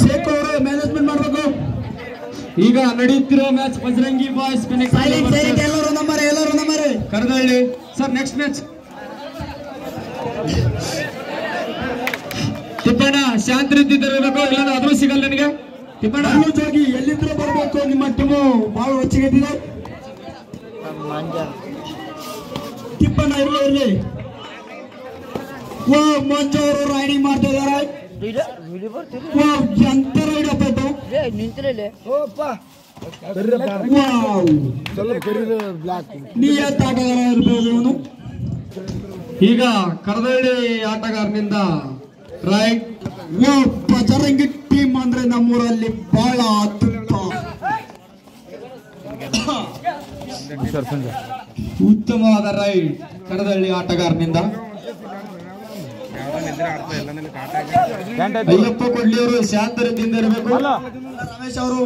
ಶೇಖ್ ಅವರು ಮ್ಯಾನೇಜ್ಮೆಂಟ್ ಮಾಡಬೇಕು. ಈಗ ನಡೆಯುತ್ತಿರೋ ಮ್ಯಾಚ್ ಬಜರಂಗಿ ಬಾಯ್ಸ್ ಎಲ್ಲರೂ ನಂಬರ್ ಎಲ್ಲರೂ number. Karadalli sir next match Tippanna ಶಾಂತ ರೀತಿರಬೇಕು ಇಲ್ಲ ಅದ್ರೂ ಸಿಗಲ್ಲ ನನಗೆ? ತಿಪ್ಪಣ್ಣ. ಜೋಗಿ ಎಲ್ಲಿದ್ರು ಬರಬೇಕು ನಿಮ್ಮ ಟಿಮು ಬಹಳ ಹೊಚ್ಚಿಗೆದ್ದಿದೆ ತಿಪ್ಪಣ್ಣ ಇರ್ಲಿ ಇರ್ಲಿ. ಓ ಮಂಜು ಅವರು ರೈಡಿಂಗ್ ಮಾಡ್ತಾ ಇದಾರೆ ಓ ಎಂತ ರೈಡ್ ಅಪ್ಪ. ಇದು ನಿಂತಿರಲಿ ನೀ ನಿಯತ್ ಆಟಗಾರ ಇರ್ಬೋದು ಇವನು. ಈಗ ಕರದಳ್ಳಿ ಆಟಗಾರನಿಂದ ರೈಟ್. ಬಜರಂಗಿ ಟೀಮ್ ಅಂದ್ರೆ ನಮ್ಮೂರಲ್ಲಿ ಬಹಳ ಅತ್ಯುತ್ತ ಉತ್ತಮವಾದ ರೈಡ್ ಕರದಳ್ಳಿ ಆಟಗಾರನಿಂದ. ಅಯ್ಯಪ್ಪ ಕೊಡ್ಲಿಯವರು ಶಾಂತ ರೀತಿಯಿಂದ ಇರಬೇಕು ರಮೇಶ್ ಅವರು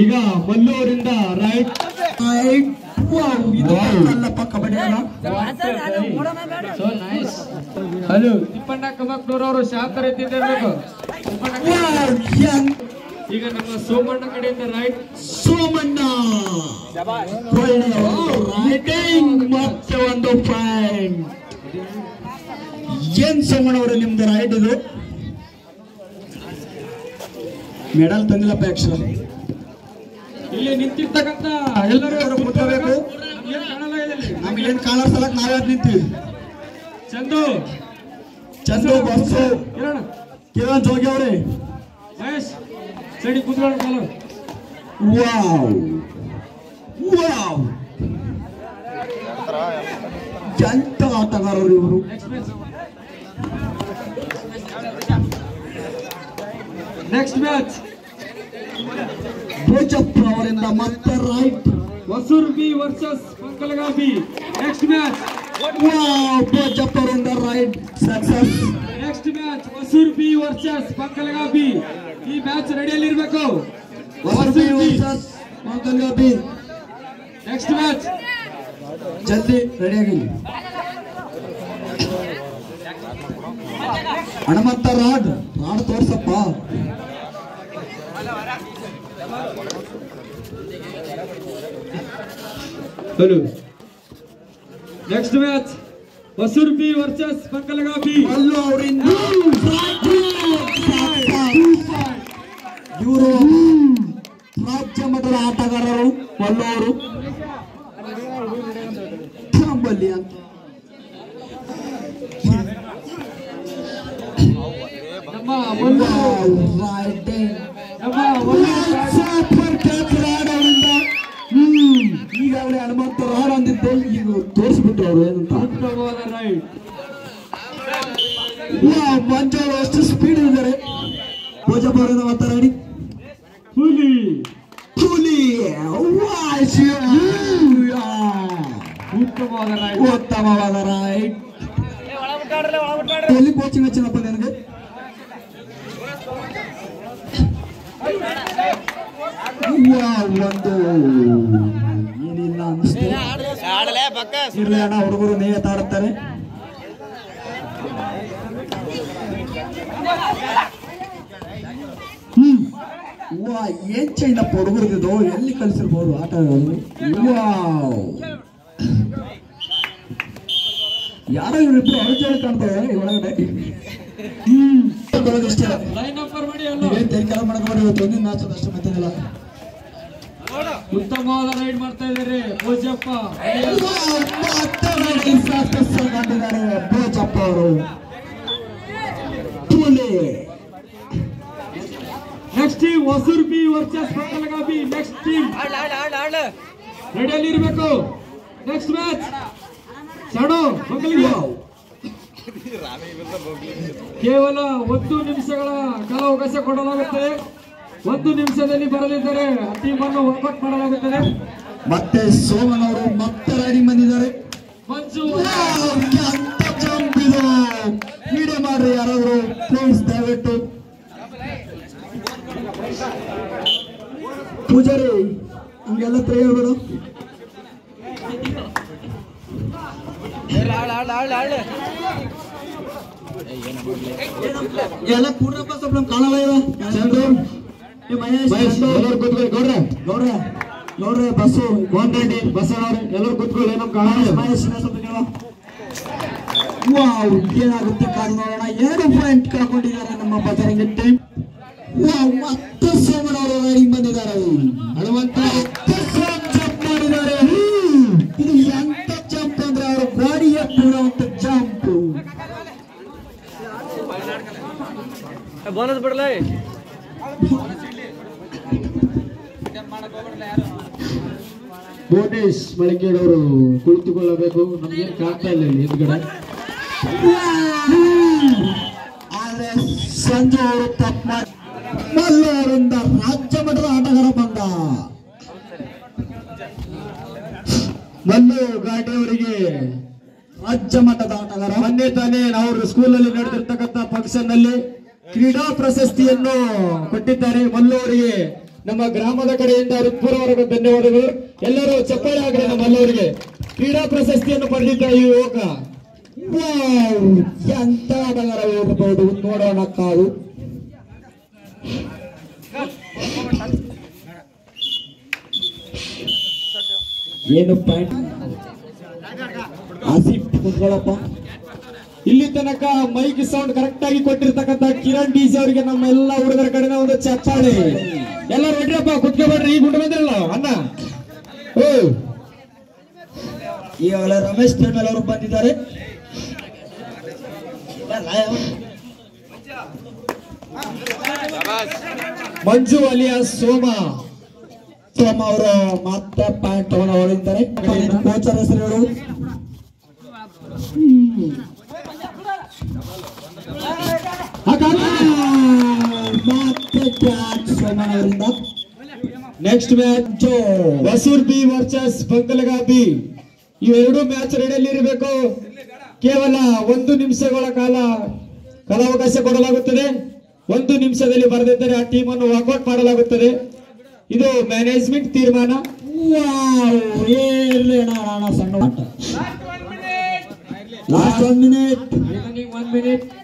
ಈಗ ಮಲ್ಲು ಅವರಿಂದ ರೈಟ್ ಹಲೋ ತಿಪ್ಪಣ್ಣ ಕಮಕ್ನೂರ್ ಅವರು ಶಾಂತ ರೀತಿಯಿಂದ ಇರಬೇಕು ಈಗ ನಮ್ಮ ಸೋಮಣ್ಣ ಕಡೆಯಿಂದ ರೈಟ್ ಸೋಮಣ್ಣ ರೈಟಿಂಗ್ ಮತ್ತೆ ಒಂದು ಪಾಯಿಂಟ್ ಏನ್ ಸೋಮಣ್ಣ ಅವರು ನಿಮ್ದು ರೈಟ್ ಇದು. ಮೆಡಲ್ ತಂದಿಲ್ಲಪ್ಪ ಅಕ್ಷರ ಇಲ್ಲಿ ನಿಂತಿರ್ತಕ್ಕಂತ ಎಲ್ಲರೂ ಕೂತ್ಕೋಬೇಕು. ನಮ್ಗೆ ಏನ್ ಕಾಣ ಸಲಕ್ ನಾವ್ಯಾರು ನಿಂತೀವಿ. ಚಂದು. ಚಂದು ಬಸ್ಸು. ಕಿರಣ ಜೋಗಿ ಅವ್ರಿ. ಮಹೇಶ್ ಸೈಡಿ ಕುತ್ಕೊಳ್ಳಿ ಕಾಲರ್ ವಾವ್. ವಾವ್. ಎಂತ ಆಟಗಾರರು ಇವರು. Next match next match Bhojappa ಅವರಿಂದ ಮತ್ತೆ right Hosur B versus Mankalaga B next match wow Bhojappa ಅವರಿಂದ right success next match Hosur B versus Mankalaga B ಈ ಮ್ಯಾಚ್ ರೆಡಿಯಲ್ಲಿ ಇರಬೇಕು. ನೆಕ್ಸ್ಟ್ ಮ್ಯಾಚ್ ಜಲ್ದಿ ರೆಡಿಯಾಗಿ ಹನುಮಂತ ರಾಡ್ ರಾಡ್ ತೋರ್ಸಪ್ಪ. Hello. Next match Hosur B versus Mankalaga B ಅಲ್ಲೂ ಅವರಿಂದ. ಇವರು ರಾಜ್ಯ ಮಟ್ಟದ ಆಟಗಾರರು ಮಲ್ಲವರು ನಂಬಲ್ಲಿ ಅಂತ ನಮ್ಮ ಒಂದು Riding. ನಮ್ಮ ಒಂದು ಸೂಪರ್ ಕ್ಯಾಚ್ ರಾಡ್ ಅವರಿಂದ ಹ್ಮ್ ಈಗಾಗಲೇ ಹನುಮಂತ ರಾಡ್ ಅಂದಿದ್ದೆ ಈಗ ತೋರಿಸ್ಬಿಟ್ರು ಅವ್ರು ಏನಂತ ಉತ್ತಮವಾದ ರೈಡ್ ವಾವ್, ಮಂಜು ಎಷ್ಟು ಸ್ಪೀಡ್ ಇದ್ದಾರೆ ಭೋಜಪ್ಪ ಅವರಿಂದ ಮಾತಾಡಿ ಹುಲಿ ಕೂಲಿ ವಾಶ್ ಉತ್ತಮವಾದ ರೈಡ್ ಉತ್ತಮವಾದ ರೈಟ್ ಎಲ್ಲಿ ಕೋಚಿಂಗ್ ಹಚ್ಚಿನಪ್ಪ ನಿನಗೆ ಒಂದು ಏನಿಲ್ಲ ಅನಿಸ್ತು ಇರ್ಲಿ ಅಣ್ಣ ಹುಡುಗರು ನೇಯತ್ ಆಡುತ್ತಾರೆ ಹ್ಮ್ ವಾ ಏನ್ ಚೈನಪ್ಪ ಹುಡುಗರದಿದು ಎಲ್ಲಿ ಕಳಿಸಿರ್ಬೋದು ಆಟ ಆಡೋದು ವಾವ್ ಯಾರೋ ಇವರಿಬ್ರು ಅಳಚಳಿ ಕಾಣ್ತವೆ ಈ ಒಳಗಡೆ ಹ್ಮ್ ಬರೋದು ಇಷ್ಟೇ ನೀವೇನ್ ಕೆಳ ಮಾಡ್ಕೊಂಡು ಇವತ್ತು ಒಂದಿನ ಮ್ಯಾಚ್ ಅಷ್ಟು ಮತ್ತೇನಿಲ್ಲ. ಉತ್ತಮವಾದ ರೈಡ್ ಮಾಡ್ತಾ ಇದ್ದಾರೆ ಭೋಜಪ್ಪ. ಕಂಡಿದ್ದಾರೆ ಬೋಚಪ್ಪ ಅವರು ಕೂಲಿ next team Hosur B versus Mankalaga B next team ರೆಡಿಯಲ್ಲಿ ಇರಬೇಕು ನೆಕ್ಸ್ಟ್ ಮ್ಯಾಚ್ ಸಡೋ ಮಂಕಲಗಿ ಕೇವಲ ಒಂದು ನಿಮಿಷಗಳ ಕಾಲಾವಕಾಶ ಕೊಡಲಾಗುತ್ತದೆ ಒಂದು ನಿಮಿಷದಲ್ಲಿ ಬರಲಿದ್ದಾರೆ. ಟೀಮನ್ನು ವಾಪಸ್ ವರ್ಕೌಟ್ ಮಾಡಲಾಗುತ್ತದೆ. ಮತ್ತೆ ಸೋಮನ್ ಅವರು ಮತ್ತೆ ರೈಡಿಂಗ್ ಬಂದಿದ್ದಾರೆ. ಮಂಜು. ವಿಡಿಯೋ ಮಾಡ್ರಿ ಯಾರಾದ್ರು ಪ್ಲೀಸ್ ದಯವಿಟ್ಟು. ಪೂಜಾರಿ ಹಂಗೆಲ್ಲ ತ್ರ ಹೇಳ್ಬೇಡು ಎಲ್ಲ ಕೂಡ್ರಪ್ಪ ಸ್ವಲ್ಪ ನಮ್ ಕಾಣಲ್ಲ ಇವ. ಚಂದ್ರು ಮಹೇಶ್. ಎಲ್ಲರೂ ಕೂತ್ಕೊಳ್ಳಿ. ಗೌಡ್ರೆ. ನೋಡ್ರೆ ನೋಡ್ರೆ ಬಸ್ಸು. ಮೋಹನ್ ರೆಡ್ಡಿ ಬಸವನವ್ರೆ ಎಲ್ಲರೂ ಕೂತ್ಕೊಳ್ಳಿ. ನಮ್ ಕಾಣ ಮಹೇಶ್ ಸ್ವಲ್ಪ ಕೇಳುವ. ವಾವ್ ಏನಾಗುತ್ತೆ ಕಾದು ನೋಡೋಣ ಎರಡು ಪಾಯಿಂಟ್ ಕಳ್ಕೊಂಡಿದ್ದಾರೆ ನಮ್ಮ ಬಜರಂಗಿ ಟೀಮ್ ವಾವ್ ಮತ್ತೆ ರೈಡಿಂಗ್ ಬಂದಿದ್ದಾರೆ. ಹನುಮಂತ. ಬೋನಸ್ ಬಿಡಲ. ಭುವನೇಶ್ ಮಳಿಕೇಡವರು ಕುಳಿತುಕೊಳ್ಳಬೇಕು. ನಮ್ಗೆ ಕಾಣ್ತಾ ಇಲ್ಲ ಇಲ್ಲಿ ಹಿಂದ್ಗಡೆ. ಆದ್ರೆ ಸಂಜೆ ಅವರು ತಪ್ಪು ಮಾಡಿ ಮಲ್ಲು ಅವರಿಂದ ರಾಜ್ಯ ಮಟ್ಟದ ಆಟಗಾರ ಬಂದ. ಮಲ್ಲು ಘಾಟಿ ಅವರಿಗೆ ರಾಜ್ಯ ಮಟ್ಟದ ಆಟಗಾರ. ಮೊನ್ನೆ ತಾನೇ ನಾವು ಸ್ಕೂಲಲ್ಲಿ ನಡೆದಿರ್ತಕ್ಕಂಥ ಫಂಕ್ಷನ್ನಲ್ಲಿ ಕ್ರೀಡಾ ಪ್ರಶಸ್ತಿಯನ್ನು ಕೊಟ್ಟಿದ್ದಾರೆ ಮಲ್ಲೂರಿಗೆ. ನಮ್ಮ ಗ್ರಾಮದ ಕಡೆಯಿಂದ ಹೃತ್ಪೂರ್ವಕ ಧನ್ಯವಾದಗಳು. ಎಲ್ಲರೂ ಚಪ್ಪಾಳೆ ಆಗಲಿ ನಮ್ಮ ಮಲ್ಲೂರಿಗೆ. ಕ್ರೀಡಾ ಪ್ರಶಸ್ತಿಯನ್ನು ಪಡೆದಿದ್ದ ಈ ಯುವಕ! ಎಂತ ಬಂಗಾರ ಹೋಗಬಹುದು ನೋಡೋಣ ಕಾದು. ಏನು ಪಾಯಿಂಟ್ ಆಸಿಫ್ ಕುತ್ಕೊಳ್ಳಪ್ಪ ಇಲ್ಲಿ ತನಕ ಮೈಕ್ ಸೌಂಡ್ ಕರೆಕ್ಟ್ ಆಗಿ ಕೊಟ್ಟಿರ್ತಕ್ಕಂಥ ಕಿರಣ್ ಡಿಸಿ ಅವರಿಗೆ ನಮ್ಮ ಎಲ್ಲ ಹುಡುಗರ ಕಡೆನ ಒಂದು ಚಪ್ಪಾಳೆ. ಎಲ್ಲರೂ ಹೊಡ್ರಪ್ಪ ಕುತ್ಕೊಬೇಡ್ರಿ. ಈಗ ಗುಂಡು ಬಂದಿರಲ್ಲ? ಅಣ್ಣ. ಓ. ಈಗಾಗಲೇ ರಮೇಶ್ ತೆರ್ಮೇಲ್ ಅವರು ಬಂದಿದ್ದಾರೆ. ಮಂಜು ಅಲಿಯಾ ಸೋಮ. ಸೋಮ ಅವರು ಮತ್ತೆ ಪಾಯಿಂಟ್ ತಗೊಂಡು ಹೊರಡಿದ್ದಾರೆ ಕೋಚರ್ ಹೆಸರು ಹೇಳು. ಅವರಿಂದ. Next match Hosur B versus ಬಂಗಲಗಾಬಿ. B ಇವೆರಡು ಮ್ಯಾಚ್ ರೆಡಿಯಲ್ಲಿ ಇರಬೇಕು. ಕೇವಲ ಒಂದು ನಿಮಿಷಗಳ ಕಾಲ ಕಾಲಾವಕಾಶ ಕೊಡಲಾಗುತ್ತದೆ. ಒಂದು ನಿಮಿಷದಲ್ಲಿ ಬರೆದಿದ್ದರೆ ಆ ಟೀಮ್ ಅನ್ನು ವಾಕೌಟ್ ಮಾಡಲಾಗುತ್ತದೆ. ಇದು ಮ್ಯಾನೇಜ್ಮೆಂಟ್ ತೀರ್ಮಾನ. ಸಣ್ಣ last one minute one minute ಒಳ್ಳೆ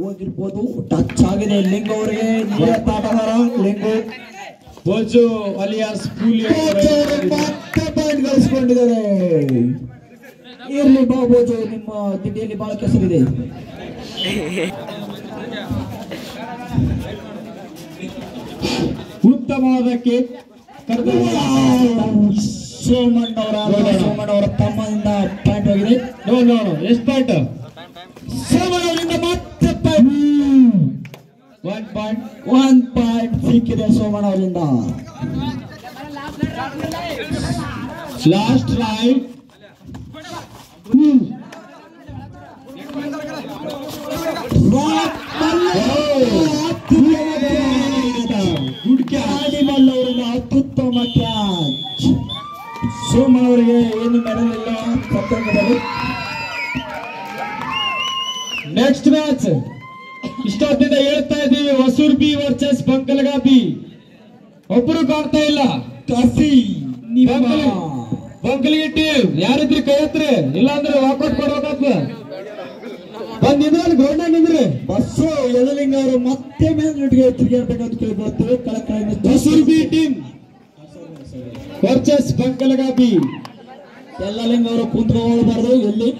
ಹೋಗಿರ್ಬೋದು ಟಚ್ ಆಗಿದೆ ಲಿಂಗ್ ಅವರಿಗೆ ನಿಯತ್ ಆಟಗಾರ ಲಿಂಗು ಬೋಜು ಅಲಿಯಾಸ್ ಕೋಚ್ ಅವರು ಮತ್ತೆ ಪಾಯಿಂಟ್ ಗಳಿಸ್ಕೊಂಡಿದ್ದಾರೆ ಇರ್ಲಿ ಬಾಬೋಜು ನಿಮ್ಮ ತಿಂಡಿಯಲ್ಲಿ ಬಹಳ ಕೆಸರಿದೆ ಉತ್ತಮವಾದ ಕೇಕ್ ಸೋಮಣ್ಣ ಅವರ ಸೋಮಣ್ಣ ಅವರ ತಮ್ಮದಿಂದ ಪಾಯಿಂಟ್ ಹೋಗಿದೆ ನೋ ನೋ ನೋ ಎಷ್ಟು ಪಾಯಿಂಟ್ ಸೋಮಣ್ಣ ಅವರಿಂದ ಮತ್ತೆ point one point one point ಸಿಕ್ಕಿದೆ ಸೋಮಣ್ಣ ಅವರಿಂದ ಲಾಸ್ಟ್ ರೈಟ್ ಗುಡ್ ಅವರಿಂದ ಅತ್ಯುತ್ತಮ ಕ್ಯಾಚ್ ಸೋಮಣ್ಣ ಅವರಿಗೆ ಏನು ಮೆಡಲ್ ಇಲ್ಲ ನೆಕ್ಸ್ಟ್ ಮ್ಯಾಚ್ ಇಷ್ಟೊತ್ತಿಂದ ಹೇಳ್ತಾ ಇದ್ದೀವಿ ಹೊಸೂರ್ ಬಿ ವರ್ಸಸ್ ಬಂಕಲಗಾಪಿ ಬಿ ಒಬ್ರು ಕಾಣ್ತಾ ಇಲ್ಲ. ಕಾಫಿ ಬಂಕಲಿಗೆ ಟೀಮ್ ಯಾರಿದ್ರಿ ಕೈ ಹತ್ರ ಇಲ್ಲಾಂದ್ರೆ ವಾಕೌಟ್ ಕೊಡ್ಬೇಕಾಗ್ತದ ಬಂದ್ ನಿಂದ್ರಲ್ಲಿ ಗ್ರೌಂಡ್ ನಿಂದ್ರಿ. ಬಸ್ಸು ಯದಲಿಂಗ ಅವರು ಮತ್ತೆ ಮೇಲ್ಗಡೆಗೆ ತಿರುಗಾಡ್ಬೇಕಂತ ಕೇಳ್ಕೊಳ್ತೇವೆ. ಕಳಕಳಿಯಿಂದ Hosur B team versus Bankalga B Yallalinga ಅವರು ಕುಂತ್ಕೊಳ್ಬಾರ್ದು ಎಲ್ಲಿ